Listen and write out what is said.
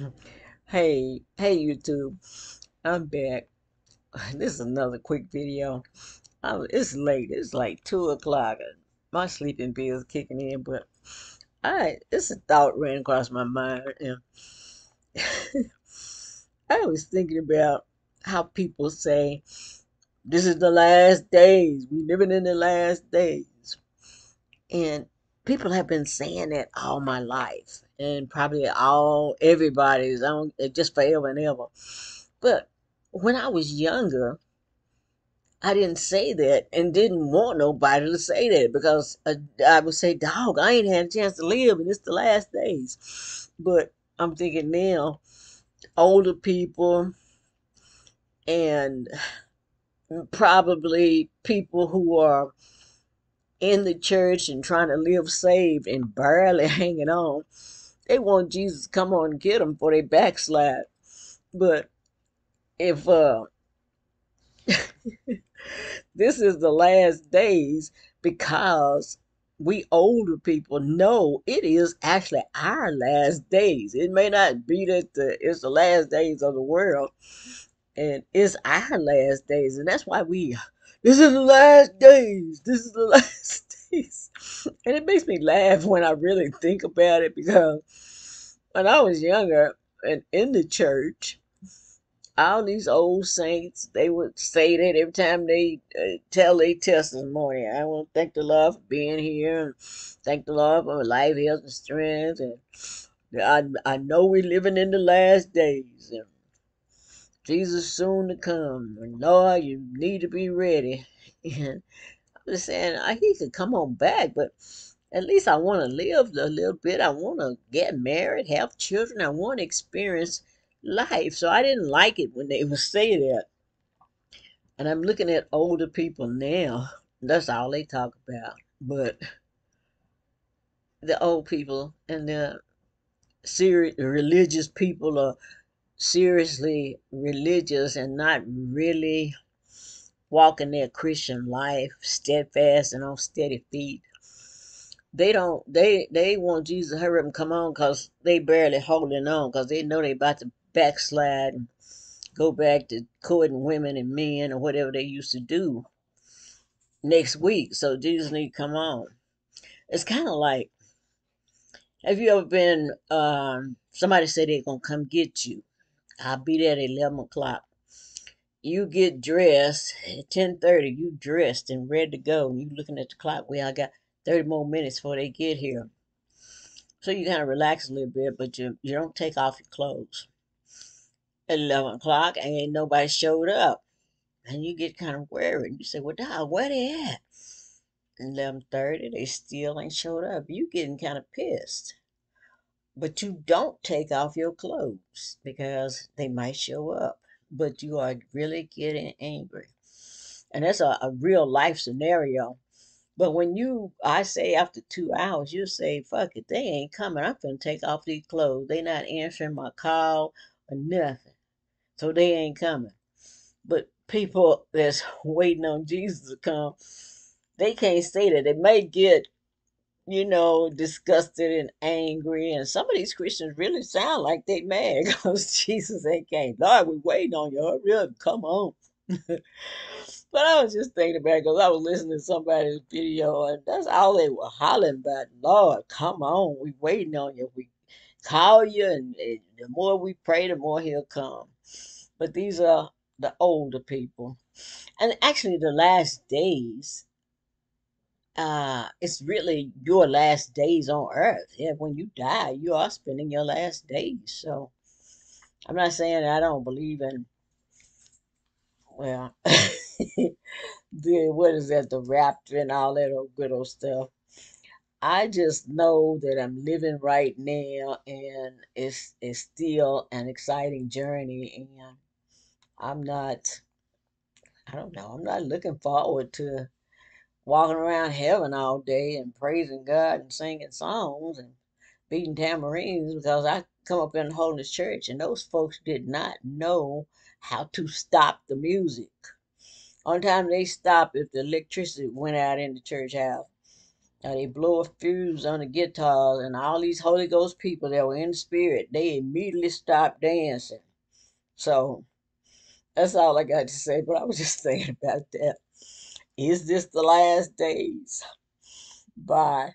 Hey, hey YouTube, I'm back. This is another quick video. i it's late. It's like two o'clock. My sleeping is kicking in, but I it's a thought ran across my mind, and I was thinking about how people say this is the last days. We living in the last days, and people have been saying it all my life and probably all everybody's on it just forever and ever. But when i was younger i didn't say that and didn't want nobody to say that because uh, i would say dog i ain't had a chance to live and it's the last days. But i'm thinking now older people and probably people who are in the church and trying to live saved and barely hanging on. They want Jesus to come on and get them for they backslide. But if uh this is the last days because we older people know it is actually our last days. It may not be that the, it's the last days of the world, and it's our last days, and that's why we this is the last days. This is the last days. And it makes me laugh when I really think about it because when I was younger and in the church, all these old saints, they would say that every time they uh, tell their testimony. I want to thank the Lord for being here and thank the Lord for life, health, and strength. And I, I know we're living in the last days. And Jesus soon to come. And Lord, you need to be ready. And I'm just saying, uh, he could come on back, but at least I want to live a little bit. I want to get married, have children. I want to experience life. So I didn't like it when they would say that. And I'm looking at older people now. That's all they talk about. But the old people and the serious religious people are seriously religious and not really walking their Christian life steadfast and on steady feet. They don't they they want Jesus to hurry up and come on because they barely holding on because they know they about to backslide and go back to courting women and men or whatever they used to do next week. So Jesus need to come on. It's kind of like have you ever been um somebody said they're gonna come get you I'll be there at 11 o'clock. You get dressed at 10.30. You dressed and ready to go. And you looking at the clock. Well, I got 30 more minutes before they get here. So you kind of relax a little bit, but you, you don't take off your clothes. At 11 o'clock, ain't nobody showed up. And you get kind of worried. You say, well, dog, where they at? 11.30, they still ain't showed up. You getting kind of pissed but you don't take off your clothes because they might show up, but you are really getting angry. And that's a, a real life scenario. But when you, I say after two hours, you say, fuck it, they ain't coming. I'm going to take off these clothes. They not answering my call or nothing. So they ain't coming. But people that's waiting on Jesus to come, they can't say that. They may get you know, disgusted and angry. And some of these Christians really sound like they mad because Jesus ain't came. Lord, we waiting on you. Hurry up, come on. but I was just thinking about because I was listening to somebody's video and that's all they were hollering about. Lord, come on, we waiting on you. We call you and, and the more we pray, the more he'll come. But these are the older people. And actually the last days uh, it's really your last days on earth. Yeah, when you die, you are spending your last days. So I'm not saying I don't believe in, well, the what is that, the rapture and all that old good old stuff. I just know that I'm living right now and it's it's still an exciting journey and I'm not I don't know, I'm not looking forward to walking around heaven all day and praising God and singing songs and beating tambourines because I come up in the holiness church and those folks did not know how to stop the music. Only time they stop if the electricity went out in the church house. Now they blow a fuse on the guitars, and all these Holy Ghost people that were in the spirit, they immediately stopped dancing. So that's all I got to say. But I was just thinking about that. Is this the last days? Bye.